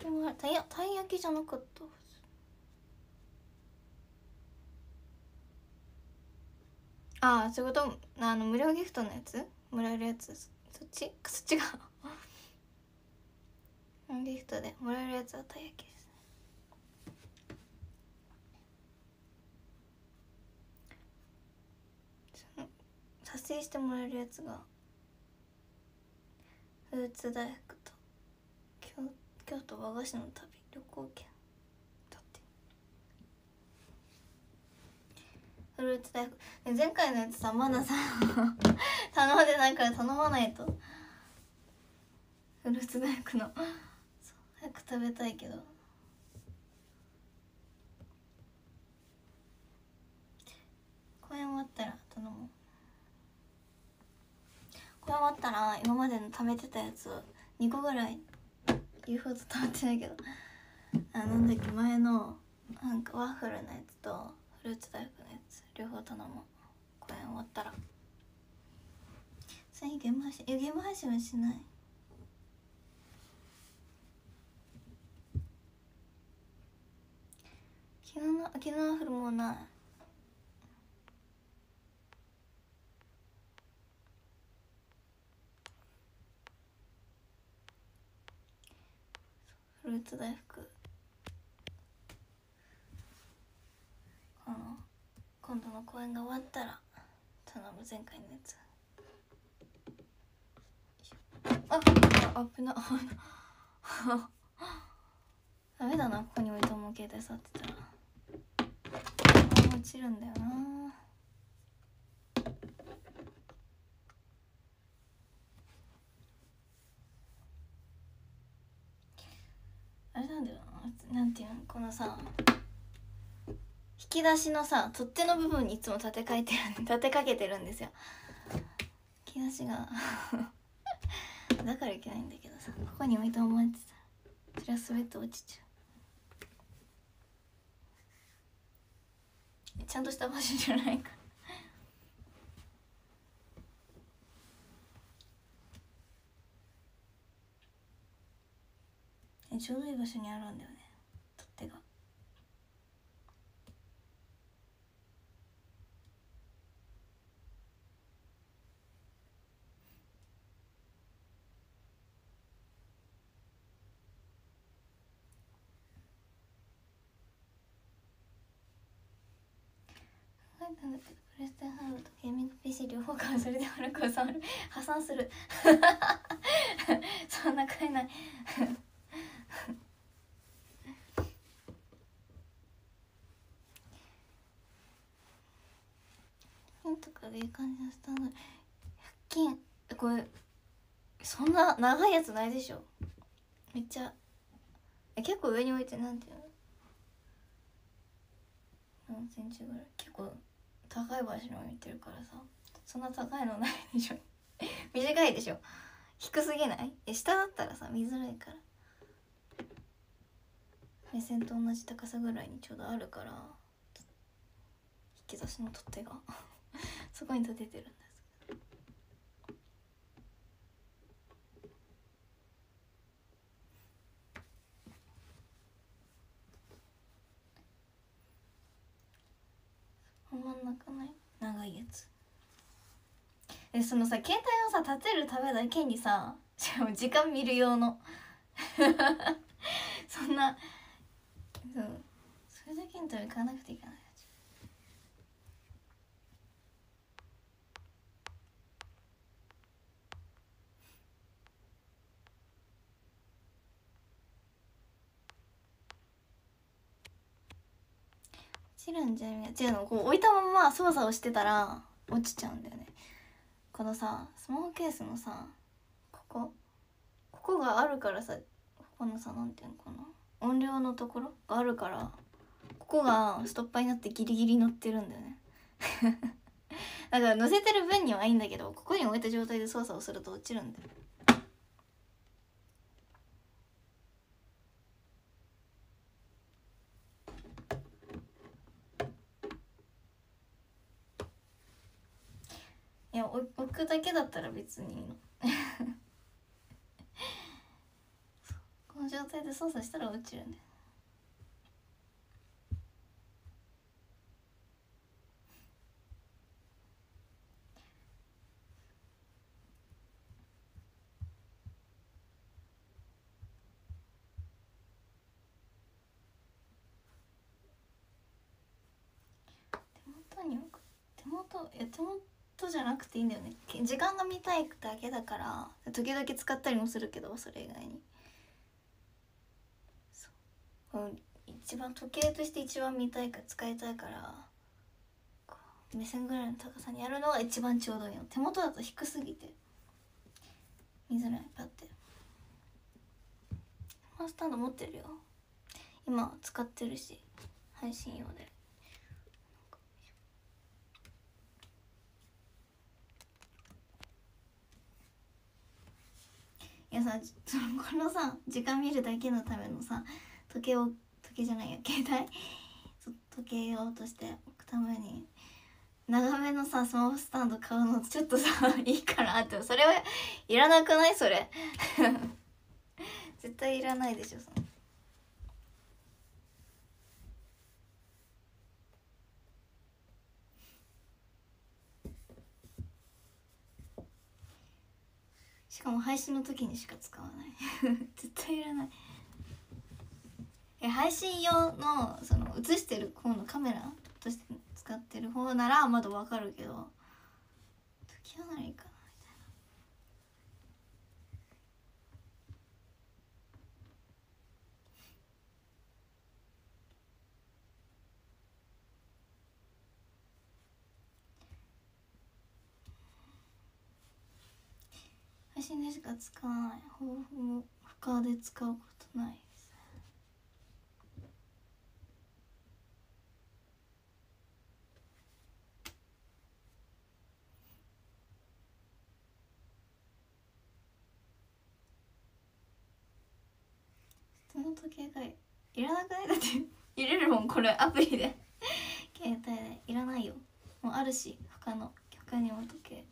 きもあるたいやたい焼きじゃなかった。ああそういうこと？あの無料ギフトのやつ？もらえるやつ？そっち？そっちが？ギフトでもらえるやつはたい焼きです。ね撮影してもらえるやつがフルーツ大福。京都和菓子の旅。旅行券だって。フルーツ大福。前回のやつさまださ頼んでないから頼まないと。フルーツ大福の。早く食べたいけど。公演終わったら頼もう。公演終わったら今までの貯めてたやつを2個ぐらい言うほど貯めてないけど。あなんだっけ前のなんかワッフルのやつとフルーツ大福のやつ両方頼もう公演終わったら。それにゲーム配信えゲーム配信はしない？昨日の昨日のフルもうない。ルーツ大福。この今度の公演が終わったら頼む前回のやつ。ああ危な ダメだなここに置いたも携帯触ってたら。落ちるんだよなあれなんだよていうのこのさ引き出しのさ取っ手の部分にいつも立てかえてる 立てかけてるんですよ。引き出しが。だからいけないんだけどさここに置いたままってさそれは滑って落ちちゃう。ちゃんとした場所じゃないから。ちょうどいい場所にあるんだよね取っ手がなんだけどプレステハードとゲーミング PC 両方からそれで悪く収まる破産する。そんな買えない。金とかでいい感じのスタンド。100均これそんな長いやつないでしょ。めっちゃ。え結構上に置いてなんていうの。何センチぐらい。結構高い場所に置いてるからさ。そんな高いのないでしょ。短いでしょ。低すぎない？え下だったらさ見づらいから。目線と同じ高さぐらいにちょうどあるから引き出しの取っ手が。そこに立ててるんだす真ん中ない長いやつえそのさ携帯をさ立てるためだけにさ しかも時間見る用の。そんなそうそれだけのために買わなくていいかな。落ちるんじゃない違うのこう置いたまま操作をしてたら落ちちゃうんだよね。このさスマホケースのさここここがあるからさここのさ何ていうのかな音量のところがあるからここがストッパーになってギリギリ乗ってるんだよね。だから乗せてる分にはいいんだけどここに置いた状態で操作をすると落ちるんだよいや置くだけだったら別にいいの。この状態で操作したら落ちるんだよ手元に手元いや手元じゃなくていいんだよね。時間が見たいだけだから時々使ったりもするけどそれ以外に。う。一番時計として一番見たいか使いたいから目線ぐらいの高さにやるのが一番ちょうどいいの。手元だと低すぎて見づらい。パッてマスタンド持ってるよ。今使ってるし配信用で。やさ このさ時間見るだけのためのさ時計を時計じゃないや携帯？時計を落としておくために長めのさスマホスタンド買うのちょっとさ いいかなって。それはいらなくない？それ。絶対いらないでしょその。しかも配信の時にしか使わない。絶対いらない。え配信用のその映してる方のカメラとして使ってる方ならまだわかるけど時はならいいかなみたいな配信でしか使わない方法も他で使うことないです。人の時計がいらなくない？だって入れるもんこれアプリで。携帯で。いらないよ。もうあるし他の他にも時計。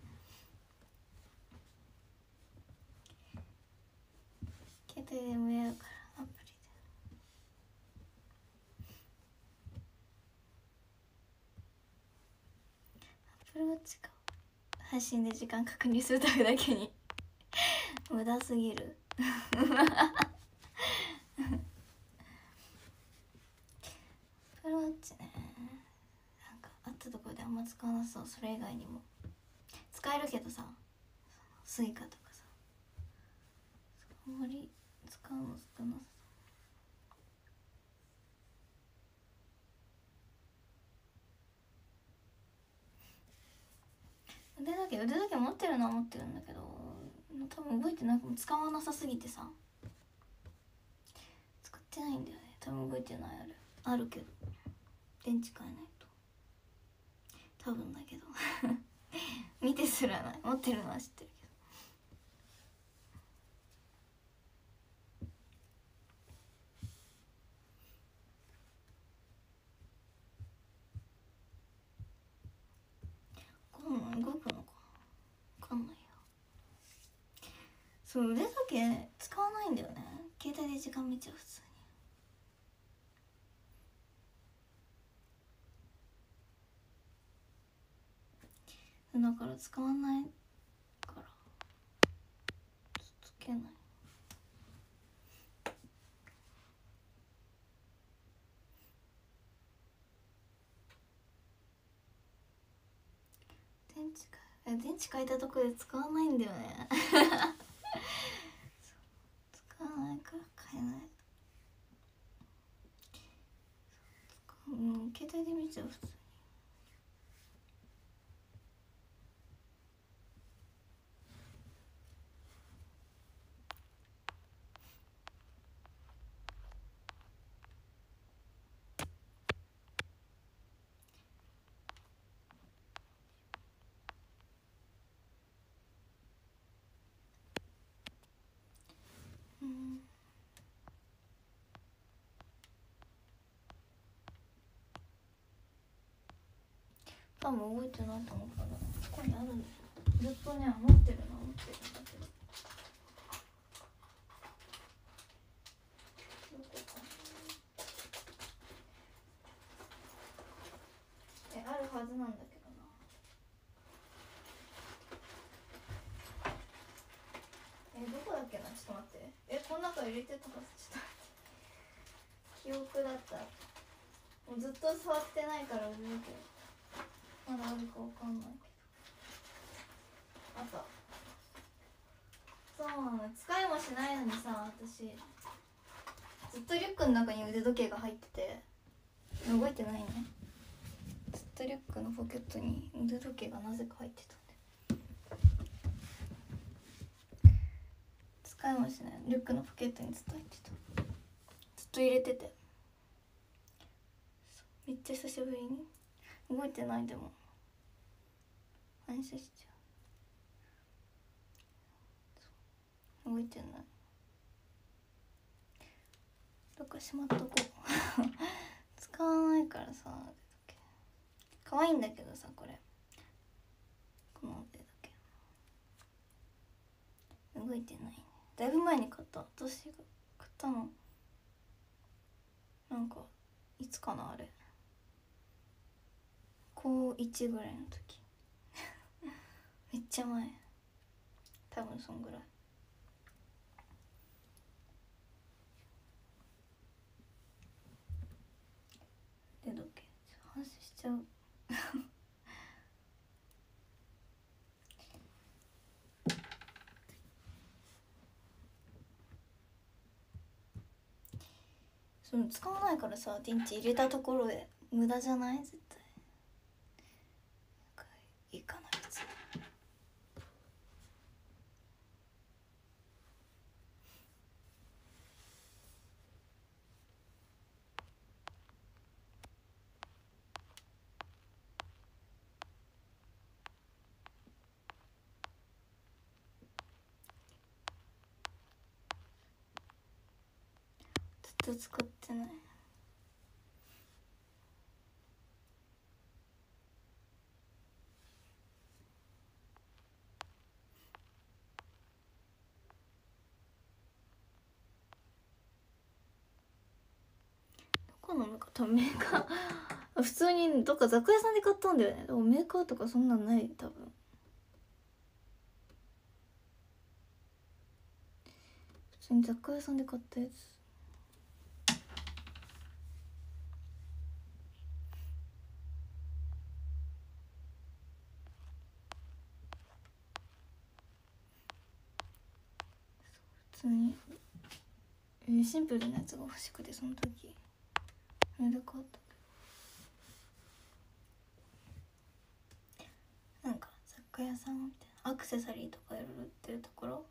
携帯でもやるからアプリで。アプルウォッチか。配信で時間確認するためだけに。無駄すぎる。アプルウォッチね。なんかあったとこであんま使わなそう。それ以外にも。使えるけどさ。スイカとかさ。あんまり使うの少なさそう。腕時計腕時計持ってるのは持ってるんだけど多分動いてなく使わなさすぎてさ。使ってないんだよね。多分動いてないある。あるけど。電池変えないと。多分だけど。見てすらない。持ってるのは知ってる。分動くのかなわかんないよ。そう腕時計使わないんだよね。携帯で時間見ちゃう普通に。だから使わないから。つけない電池かえ電池変えたとこで使わないんだよね。使わないから変えない。うん携帯で見ちゃう普通。多分動いてないと思うからここにあるずっとね余ってるな余ってるんだけど。えあるはずなんだけどな。えどこだっけな？ちょっと待って。えこの中入れてたはず。ちょっと記憶だった。もうずっと触ってないから覚えてる。まだあるかわかんない。けどあったそうなの。使いもしないのにさ私。ずっとリュックの中に腕時計が入ってて。動いてないね。ずっとリュックのポケットに腕時計がなぜか入ってたんで使いもしない。リュックのポケットにずっと入ってた。ずっと入れてて。めっちゃ久しぶりに。動いてないでも。安心しちゃう。動いてない。どっかしまっとこう。使わないからさ可愛いんだけどさこれ。この腕だけ。動いてない。だいぶ前に買った。私が買ったの。なんかいつかなあれ。高1ぐらいの時。めっちゃ前。多分そんぐらい。で時計反省しちゃう。その使わないからさ電池入れたところで無駄じゃない？絶対いいかな別にずっと使ってない。どこのメーカー多分メーカー？普通にどっか雑貨屋さんで買ったんだよね。でもメーカーとかそんなんない多分。普通に雑貨屋さんで買ったやつ普通にねシンプルなやつが欲しくてその時。あれで買った。なんか雑貨屋さんみたいなアクセサリーとかいろいろ売ってるところ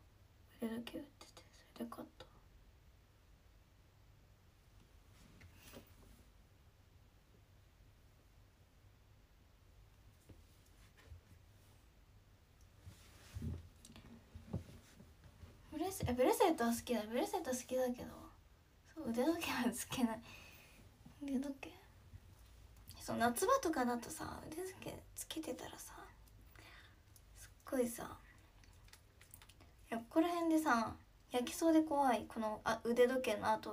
腕時計売っててそれで買った。えブレスレットは好きだ。ブレスレット好きだけど。そう腕時計はつけな。い腕時計。そう夏場とかだとさ腕時計つけてたらさすっごいさいやここら辺でさ焼きそうで怖いこのあ腕時計の跡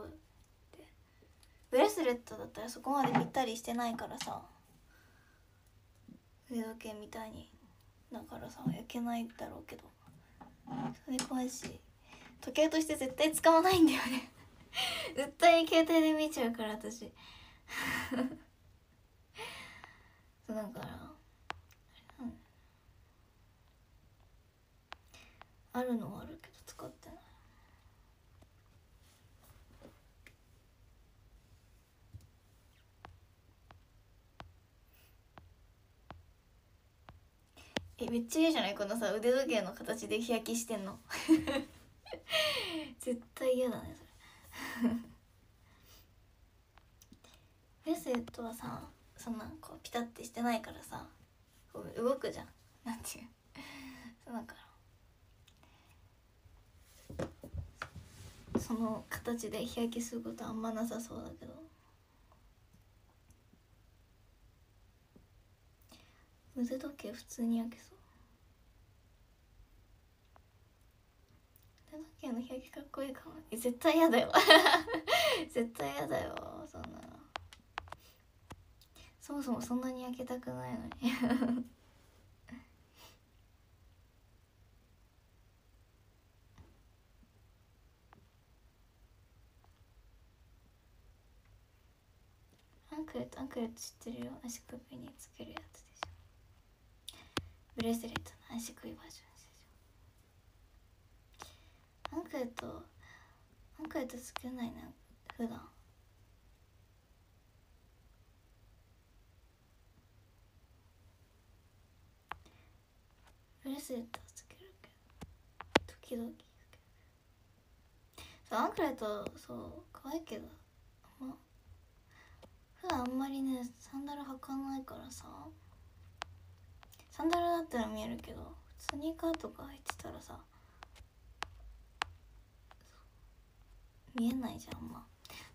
で。ブレスレットだったらそこまでぴったりしてないからさ腕時計みたいに。だからさ焼けないだろうけど。それ怖いし。時計として絶対使わないんだよね。絶対携帯で見ちゃうから私。そうだからあるのはあるけど使ってない。えめっちゃ嫌じゃない？このさ腕時計の形で日焼けしてんの。絶対嫌だねそれ。ブレスレットはさそんなこうピタッてしてないからさこう動くじゃん。なんていう。そうだからその形で日焼けすることあんまなさそうだけど。腕時計普通に焼けそう。の日焼けかっこいいかも。絶対嫌だよ。絶対嫌だよ。そんなの。そもそもそんなに焼けたくないのに。アンクレットアンクレット知ってるよ。足首につけるやつでしょ。ブレスレットの足首バージョン。アンクレットアンクレットつけないな普段。ブレスレットつけるけど時々けそうアンクレットそう可愛いけど。あんま。普段あんまりねサンダル履かないからさ。サンダルだったら見えるけどスニーカーとか履いてたらさ見えないじゃんあ。んま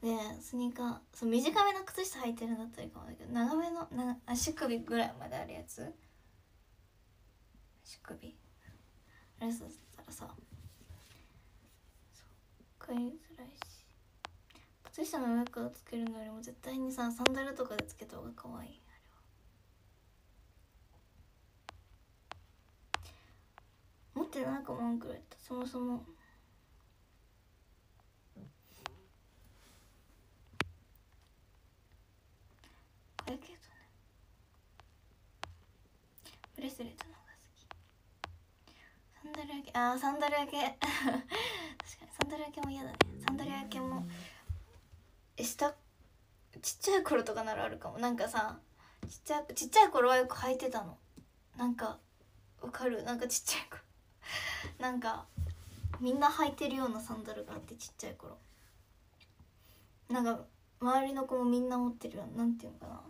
でスニーカーそう短めの靴下履いてるんだったらいいかもだけど長めのな足首ぐらいまであるやつ？足首？あれだったらさそう買いづらいし。靴下の上からつけるのよりも絶対にさサンダルとかでつけた方が可愛いあれは。持ってないかもアンクレットそもそもこれけどねブレスレットの方が好き。サンダル焼けあーサンダル焼け 確かにサンダル焼けも嫌だね。サンダル焼けもえ下ちっちゃい頃とかならあるかも。なんかさちっちゃいちっちゃい頃はよく履いてたの。なんかわかる？なんかちっちゃい頃。なんかみんな履いてるようなサンダルがあってちっちゃい頃。なんか周りの子もみんな持ってるようななんていうのかな。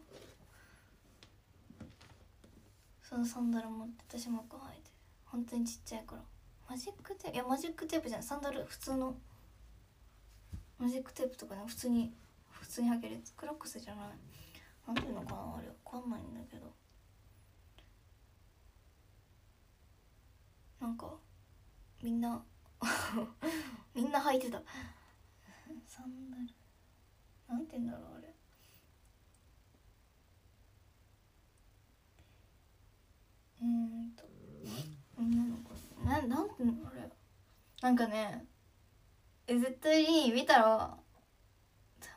そのサンダル持って私もこう履いて本当にちっちゃい頃。マジックテープ？いやマジックテープじゃない。サンダル普通の。マジックテープとかね普通に普通に履けるクロックスじゃない。なんていうのかなあれ。わかんないんだけど。なんかみんな みんな履いてた。サンダル。なんて言うんだろうあれ。うんと女の子ななんていうのあれ。なんかねえ絶対に見たら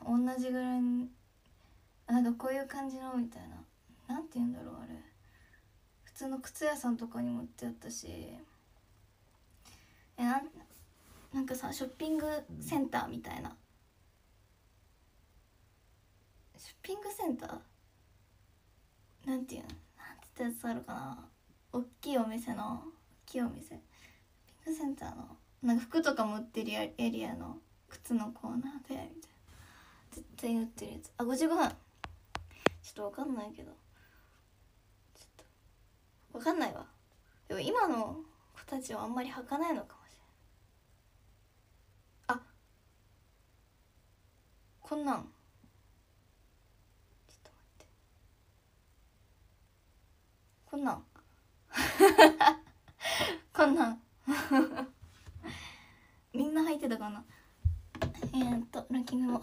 同じぐらいなんかこういう感じのみたいな。なんて言うんだろうあれ。普通の靴屋さんとかにも売ってあったし。えなんなんかさショッピングセンターみたいな。ショッピングセンター？なんていうの？なんて言ったやつあるかな。大きいお店の大きいお店。ピングセンターのなんか服とかも売ってるエリアの靴のコーナーでみたいな。絶対売ってるやつ。あ55分。ちょっとわかんないけど。ちょっと。わかんないわ。でも今の子たちはあんまり履かないのかもしれない。あ。こんなん。こんなん。こんなん。みんな履いてたかな？えー、っとランキングも。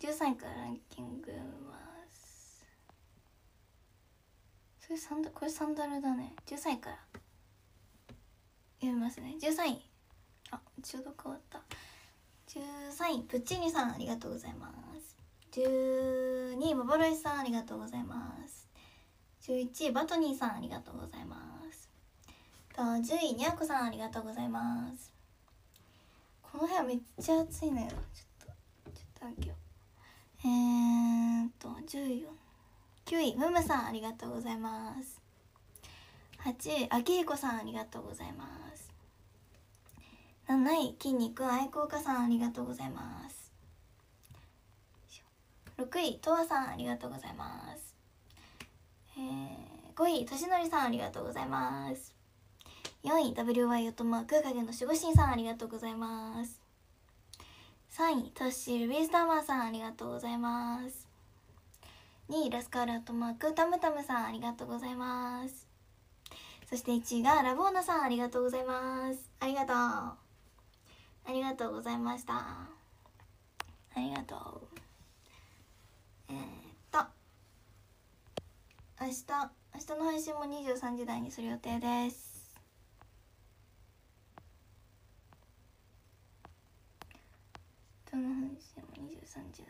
13位からランキングます。それサンダこれサンダルだね。13位から。読みますね。13位。あちょうど変わった。13位プッチーニさんありがとうございます。12位幻さんありがとうございます。11位バトニーさんありがとうございます。と10位にゃこさんありがとうございます。この部屋めっちゃ暑いのよ。ちょっとちょっと開けよう。えーっと10位9位ムムさんありがとうございます。8位あきひこさんありがとうございます。7位筋肉愛好家さんありがとうございます。6位とわさんありがとうございます。えー、5位としのりさんありがとうございます。4位 WY オトマーク影の守護神さんありがとうございます。3位トッシールビースターマンさんありがとうございます。2位ラスカールアットマークタムタムさんありがとうございます。そして1位がラボーナさんありがとうございます。ありがとう。ありがとうございました。ありがとう。えー、っと。明日明日の配信も23時台にする予定です。明の配信も23時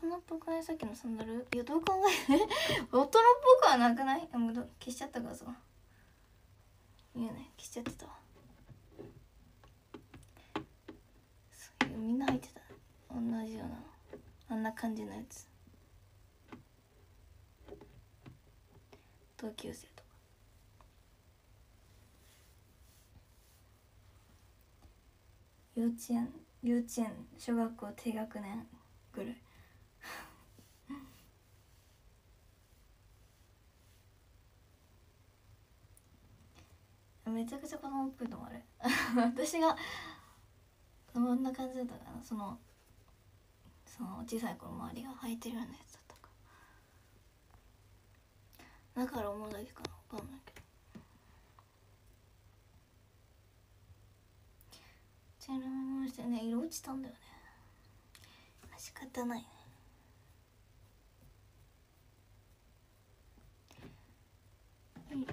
大人っぽくないさっきのサンダル？いやどう考え大人っぽくはなくない？もう消しちゃった画像見えな消しちゃってたわ。みんな入ってた。同じようなあんな感じのやつ。同級生とか。幼稚園幼稚園小学校低学年ぐらい。めちゃくちゃ子供っぽいと思うあれ。私がそんな感じだったかな。そのその小さい頃周りが履いてるようなやつだったか。らだから思うだけかな。分かんないけど。茶色めましてね。色落ちたんだよね。仕方ないね。はい。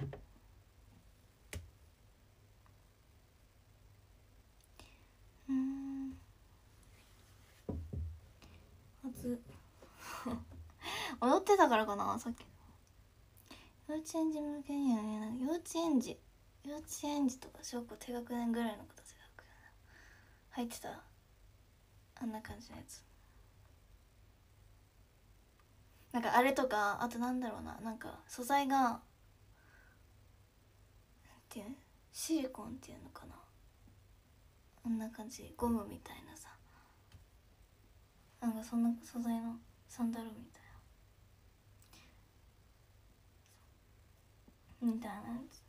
うん。踊ってたからかな？さっき。幼稚園児向けには見えない幼稚園児幼稚園児とか小学校低学年ぐらいの子たちが入ってた。あんな感じのやつ。なんかあれとかあとなんだろうな。なんか素材がなんていうシリコンっていうのかな。あんな感じ。ゴムみたいなさ。なんかそんな素材のサンダルみたいな。みたいなやつ。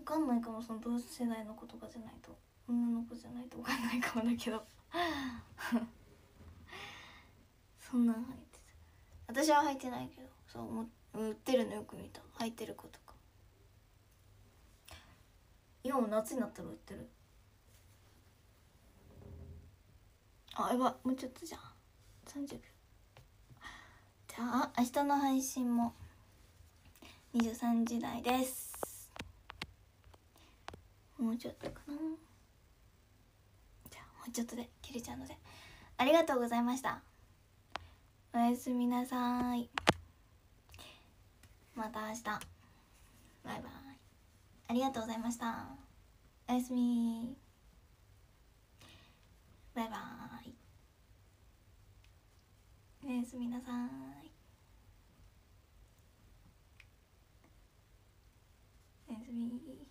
わかんないかもその同世代の子とかじゃないと。女の子じゃないとわかんないかもだけど。そんなん入ってた。私は履いてないけどそうも売ってるのよく見た。履いてる子とか。今も夏になったら売ってる。あやばもうちょっとじゃん。30秒。じゃあ明日の配信も。23時台です。もうちょっとかな。じゃあもうちょっとで切れちゃうので。ありがとうございました。おやすみなさい。また明日。バイバイ。ありがとうございました。おやすみ。バイバイ。おやすみなさい。おやすみ